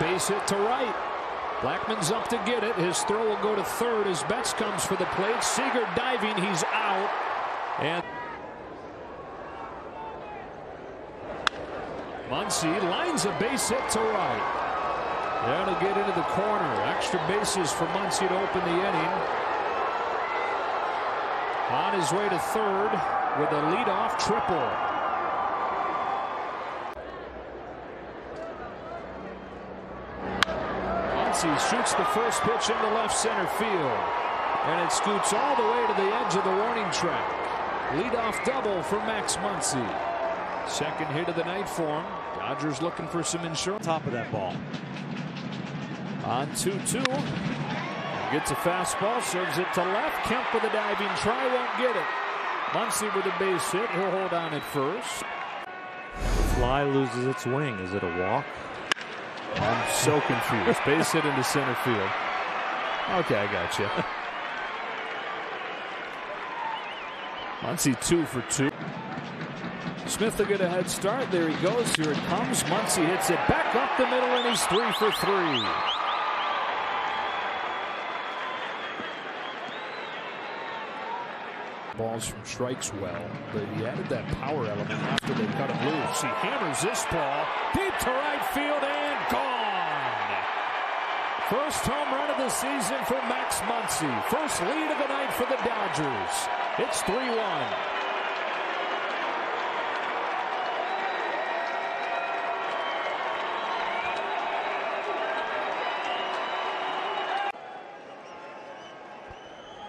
base hit to right. Blackmon's up to get it. His throw will go to third as Betts comes for the plate. Seager diving. He's out. And Muncy lines a base hit to right. That'll get into the corner. Extra bases for Muncy to open the inning. On his way to third with a leadoff triple. Muncy shoots the first pitch into left center field. And it scoots all the way to the edge of the warning track. Leadoff double for Max Muncy. Second hit of the night for him. Dodgers looking for some insurance. Top of that ball. On 2-2. Gets a fastball, serves it to left. Kemp with a diving try, won't get it. Muncy with a base hit. He'll hold on at first. The fly loses its wing. Is it a walk? I'm so confused. base hit into center field. Okay, I got you. Muncy two for two. Smith will get a head start. There he goes. Here it comes. Muncy hits it back up the middle, and he's three for three. Balls from strikes well, but he added that power element after they cut him loose. He hammers this ball deep to right field. First home run of the season for Max Muncy. First lead of the night for the Dodgers. It's 3 1.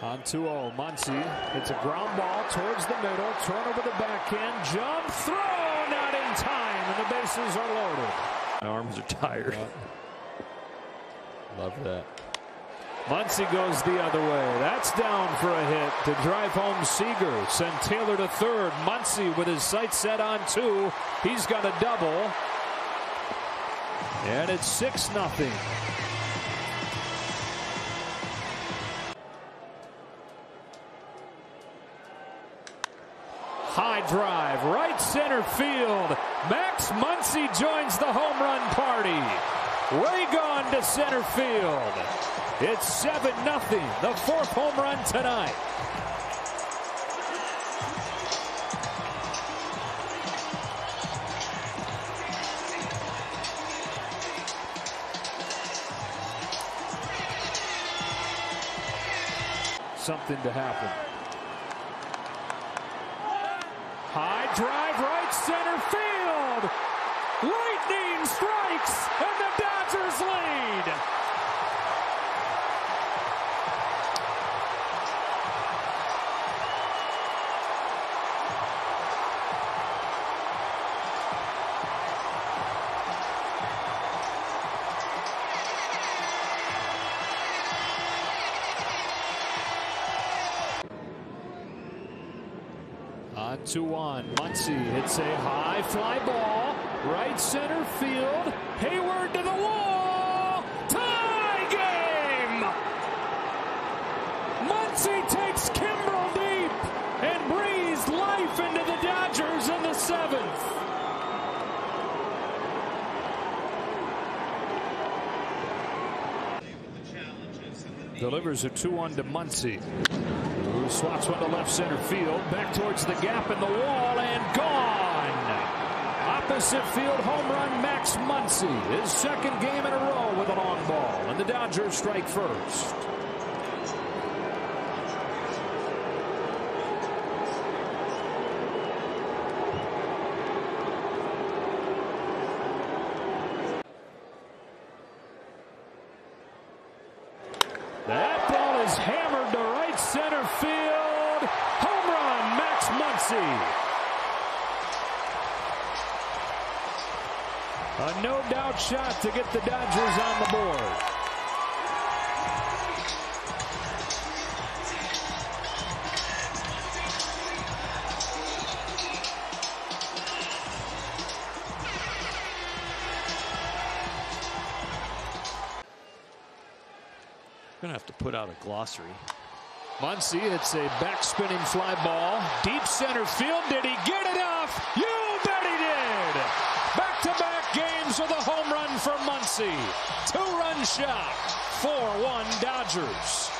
On 2-0, Muncy hits a ground ball towards the middle, turn over the backhand, jump, throw, not in time, and the bases are loaded. My arms are tired. Love that. Muncy goes the other way. That's down for a hit to drive home Seager. Send Taylor to third. Muncy with his sights set on two. He's got a double. And it's 6 nothing. High drive, right center field. Max Muncy joins the home run party. Way gone to center field. It's 7 nothing. the fourth home run tonight. Something to happen. High drive right center field. Strikes and the Dodgers lead. On 2-1, Muncy hits a high fly ball, right center field, Heyward to the wall, tie game! Muncy takes Kimbrel deep and breathes life into the Dodgers in the seventh. Delivers a 2-1 to Muncy. Who swats one to left center field. Back towards the gap in the wall and gone. Opposite field home run Max Muncy. His second game in a row with a long ball. And the Dodgers strike first. That ball is hammered to right center field. Home run, Max Muncy. A no doubt shot to get the Dodgers on the board. Gonna have to put out a glossary. Muncy, it's a back spinning fly ball. Deep center field. Did he get? You bet he did. Back to back games with a home run for. Muncy. Two-run shot. 4-1 Dodgers.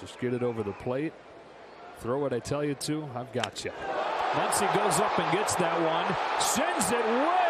Just get it over the plate. Throw what I tell you to. I've got you. Muncy goes up and gets that one. Sends it way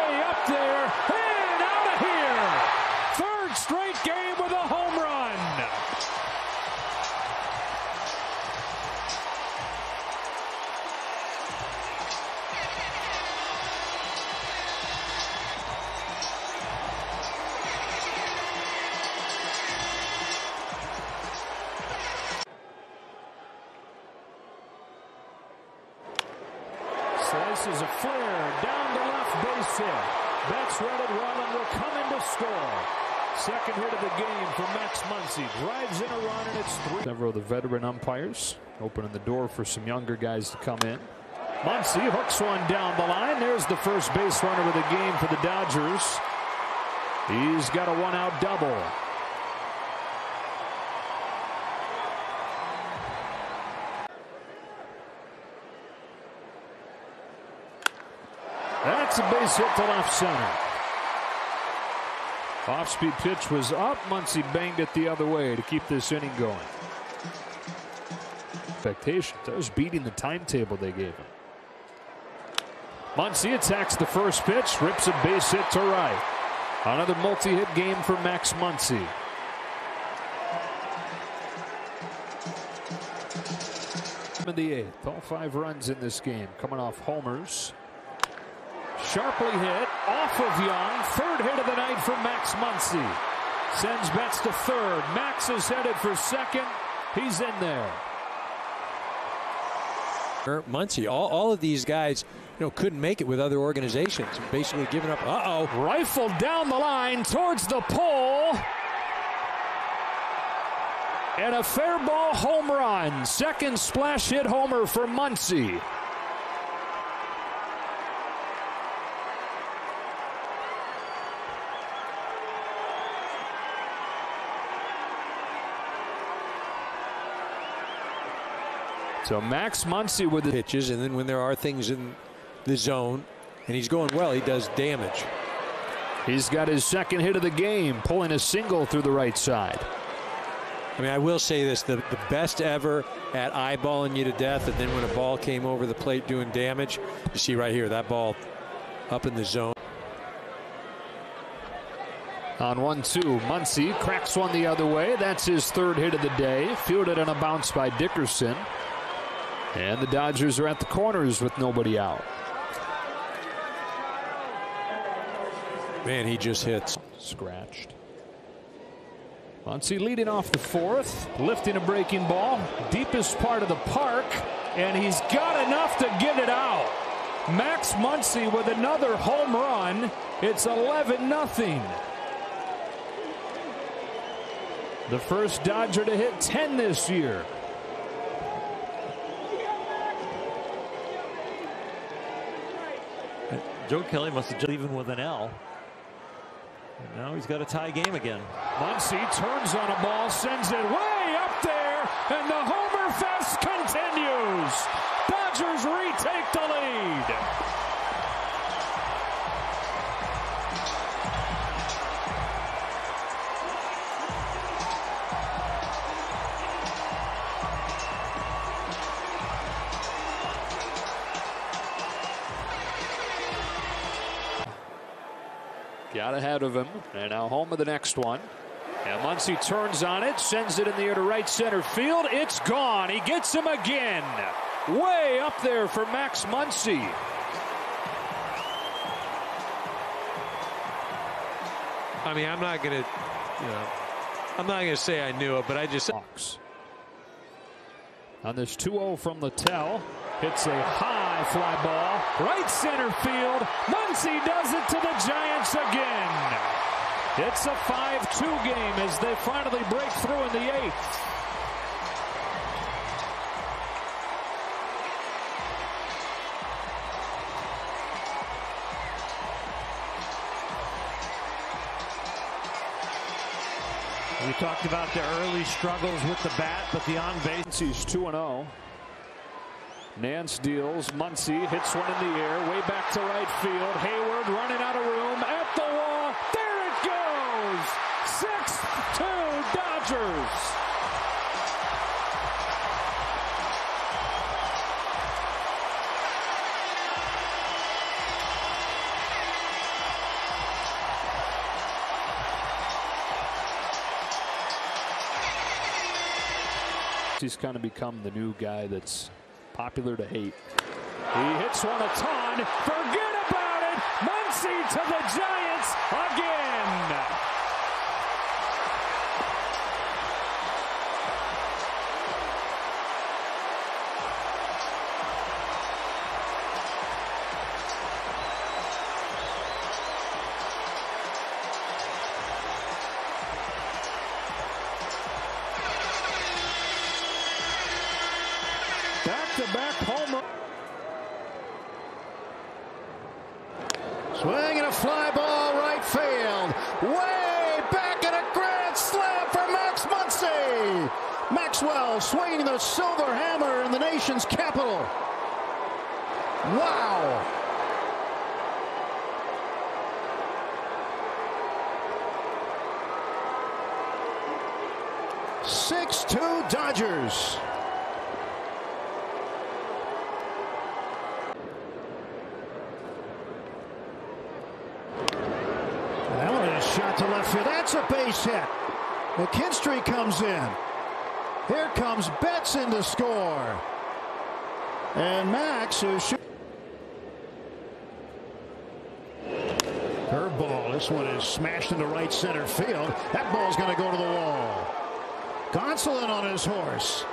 the veteran umpires opening the door for some younger guys to come in. Muncy hooks one down the line. There's the first base runner of the game for the Dodgers. He's got a one out double. That's a base hit to left center. Off-speed pitch was up. Muncy banged it the other way to keep this inning going. Expectations. That was beating the timetable they gave him. Muncy attacks the first pitch, rips a base hit to right. Another multi-hit game for Max Muncy. In the eighth, all five runs in this game coming off homers. Sharply hit off of Young. Third hit of the night for Max Muncy. Sends Betts to third. Max is headed for second. He's in there. Muncy, all, all of these guys, you know, couldn't make it with other organizations. Basically giving up. Uh-oh. Rifled down the line towards the pole. And a fair ball home run. Second splash hit homer for Muncy. So Max Muncy with the pitches, and then when there are things in the zone, and he's going well, he does damage. He's got his second hit of the game, pulling a single through the right side. I mean, I will say this, the, the best ever at eyeballing you to death, and then when a ball came over the plate doing damage, you see right here, that ball up in the zone. On 1-2, Muncy cracks one the other way. That's his third hit of the day. Fielded on a bounce by Dickerson. And the Dodgers are at the corners with nobody out. Man, he just hits. Scratched. Muncy leading off the fourth, lifting a breaking ball, deepest part of the park, and he's got enough to get it out. Max Muncy with another home run. It's 11 nothing. The first Dodger to hit 10 this year. Joe Kelly must have just even with an L. And now he's got a tie game again. Muncy turns on a ball, sends it way up there, and the Homer Got ahead of him, and now home of the next one. And Muncy turns on it, sends it in the air to right center field. It's gone. He gets him again. Way up there for Max Muncy. I mean, I'm not going to, you know, I'm not going to say I knew it, but I just. On this 2-0 from Littell, hits a high fly ball, right center field. Muncy does it to the Giants again. It's a 5-2 game as they finally break through in the eighth. We talked about the early struggles with the bat, but the on base. He's 2 0. Nance deals. Muncy hits one in the air, way back to right field. Heyward running out of room at the wall. There it goes! 6 2 Dodgers. He's kind of become the new guy that's popular to hate. He hits one a ton. Forget about it. Muncy to the Giants again. Back-to-back homer. Swing and a fly ball right field. Way back and a grand slam for Max Muncy. Maxwell swinging the silver hammer in the nation's capital. Wow. Six-two Dodgers. That one is field. That's a base hit. McKinstry comes in. Here comes Betts in to score. And Max who shoot. Curveball. This one is smashed into right center field. That ball's going to go to the wall. Gonsolin on his horse.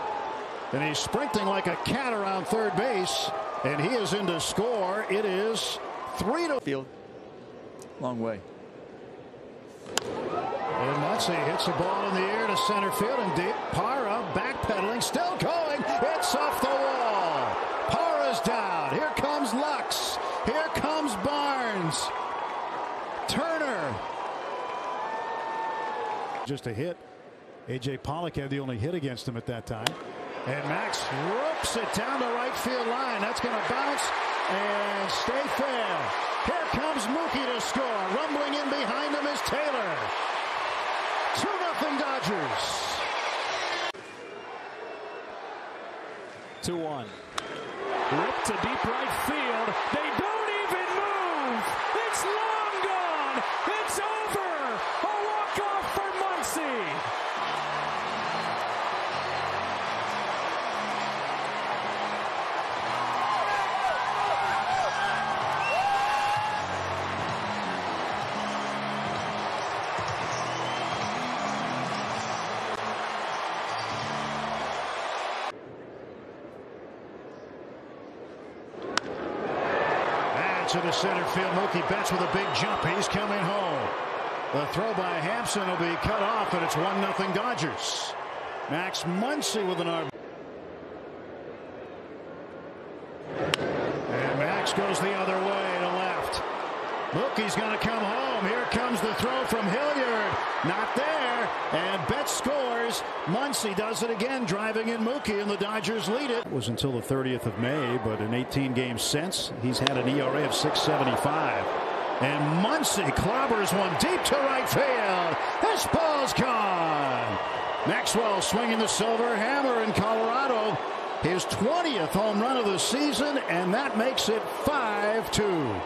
And he's sprinting like a cat around third base. And he is in to score. It is three to field. Long way. And Muncy hits the ball in the air to center field and deep. Parra backpedaling, still going. It's off the wall. Parra's down. Here comes Lux. Here comes Barnes. Turner. Just a hit. A.J. Pollock had the only hit against him at that time. And Max whoops it down the right field line. That's going to bounce and stay fair. Here comes Mookie to score. Rumbling in behind him is Taylor. 2 nothing Dodgers. 2 1. Ripped to deep right field. They don't even move. To the center field. Mookie Betts with a big jump. He's coming home. The throw by Hampson will be cut off, and it's 1 nothing Dodgers. Max Muncy with an arm. And Max goes the other way. Mookie's going to come home. Here comes the throw from Hilliard. Not there. And Betts scores. Muncy does it again, driving in Mookie, and the Dodgers lead it. It was until the 30th of May, but in 18 games since, he's had an ERA of 675. And Muncy clobbers one deep to right field. This ball's gone. Maxwell swinging the silver hammer in Colorado. His 20th home run of the season, and that makes it 5 2.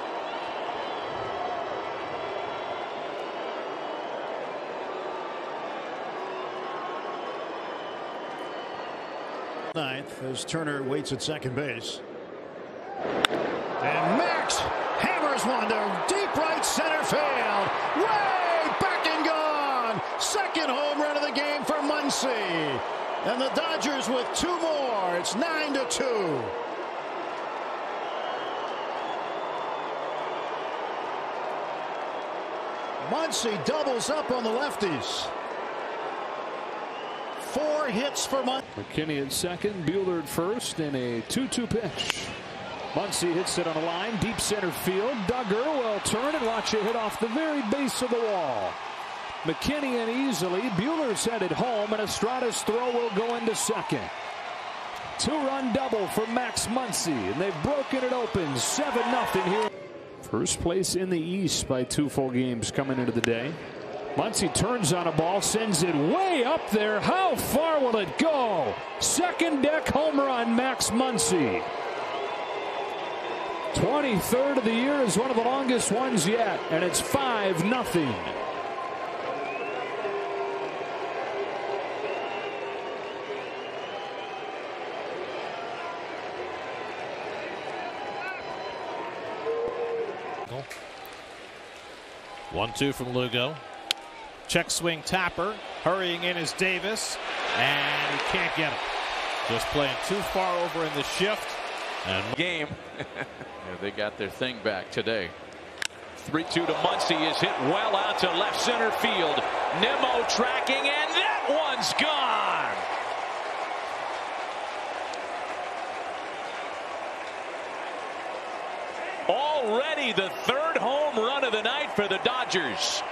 Ninth as Turner waits at second base. And Max hammers one to deep right center field. Way back and gone. Second home run of the game for Muncy. And the Dodgers with two more. It's 9 to 2. Muncy doubles up on the lefties. Four hits for Muncy. McKinney at second, Buehler at first, and a 2-2 pitch. Muncy hits it on a line, deep center field. Duggar will turn and watch it hit off the very base of the wall. McKinney and easily. Buehler's headed home, and Estrada's throw will go into second. Two-run double for Max Muncy, and they've broken it open, 7-0 here. First place in the East by two full games coming into the day. Muncy turns on a ball, sends it way up there. How far will it go? Second deck home run, Max Muncy. 23rd of the year is one of the longest ones yet, and it's 5 nothing. One two from Lugo. Check swing Tapper. Hurrying in is Davis. And he can't get it. Just playing too far over in the shift. And game. yeah, they got their thing back today. 3-2 to Muncy is hit well out to left center field. Nimmo tracking and that one's gone. Already the third home run of the night for the Dodgers.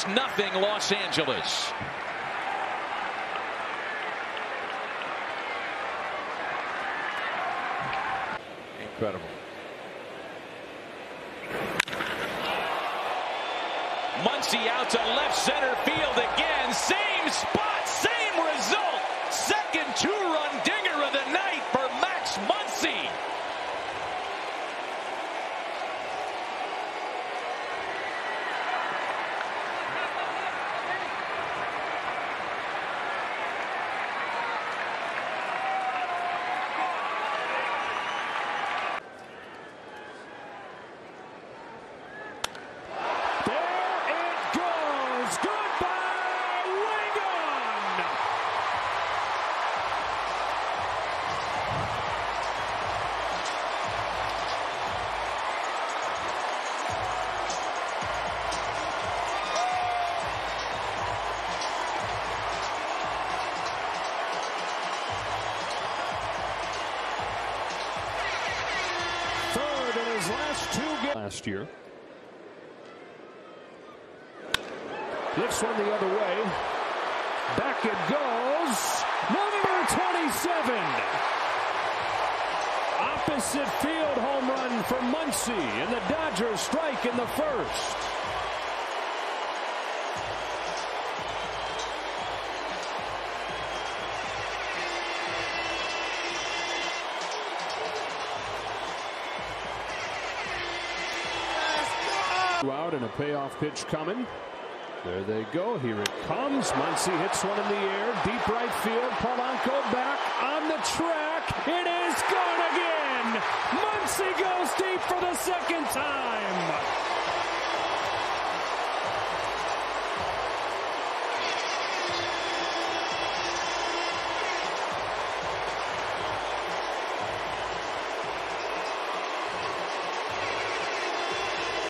6 nothing Los Angeles. Incredible. Muncy out to left center field again. Same spot, last year. Lifts one the other way. Back it goes. Number 27. Opposite field home run for Muncy. And the Dodgers strike in the first. Payoff pitch coming. There they go. Here it comes. Muncy hits one in the air. Deep right field. Polanco back on the track. It is gone again. Muncy goes deep for the second time.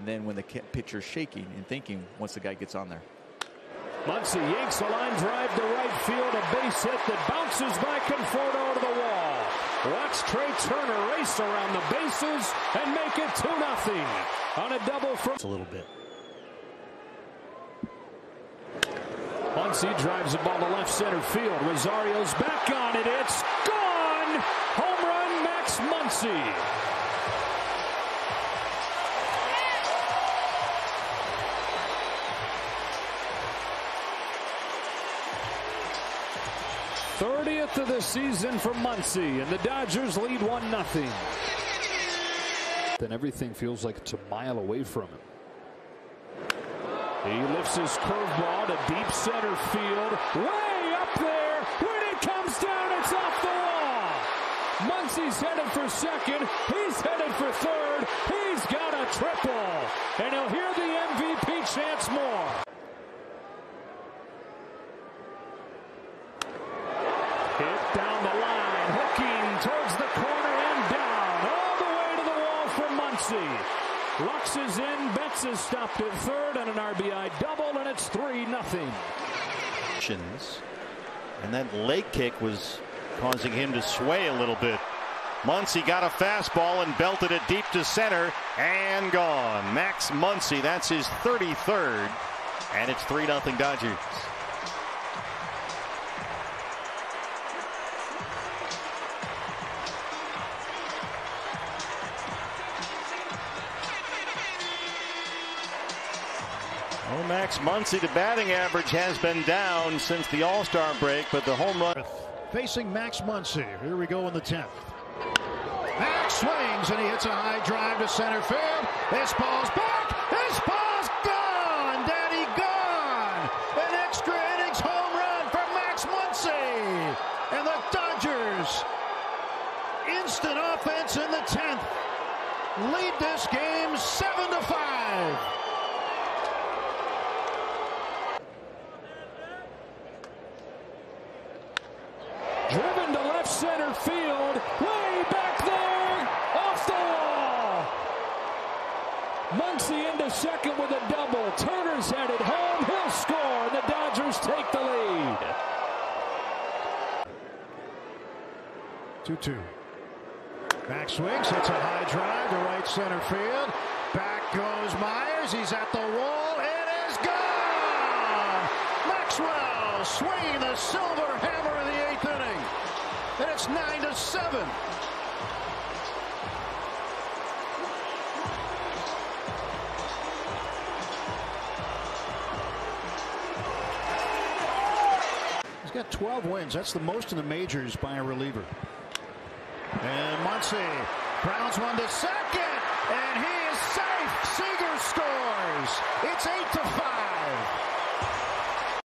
then when the pitcher's shaking and thinking once the guy gets on there. Muncy yanks a line drive to right field, a base hit that bounces by Conforto to the wall. Watch Trea Turner race around the bases and make it 2 nothing on a double from a little bit. Muncy drives the ball to left center field. Rosario's back on it. It's gone. Home run, Max Muncy. 30th of the season for Muncy, and the Dodgers lead 1 nothing. Then everything feels like it's a mile away from him. He lifts his curveball to deep center field, way up there. When it comes down, it's off the wall. Muncy's headed for second. He's headed for third. He's got a triple. And he'll hear the MVP chance more. Is in. Betts has stopped at third and an RBI double, and it's 3 nothing. And that leg kick was causing him to sway a little bit. Muncy got a fastball and belted it deep to center and gone. Max Muncy, that's his 33rd, and it's 3 0 Dodgers. Muncy, the batting average has been down since the All Star break, but the home run. Facing Max Muncy. Here we go in the 10th. Max swings and he hits a high drive to center field. This ball's back. This ball's gone. Daddy gone. An extra innings home run for Max Muncy. And the Dodgers, instant offense in the 10th, lead this game 7 to 5. Driven to left center field. Way back there. Off the wall. Muncy into second with a double. Turner's headed home. He'll score. And the Dodgers take the lead. 2 2. Back swings, hits a high drive to right center field. Back goes Myers. He's at the wall. It is gone. Maxwell swinging the silver hammer in the eighth inning. And it's 9 to 7. He's got 12 wins. That's the most in the majors by a reliever. And Muncy grounds one to second, and he is safe. Seager scores. It's eight to five.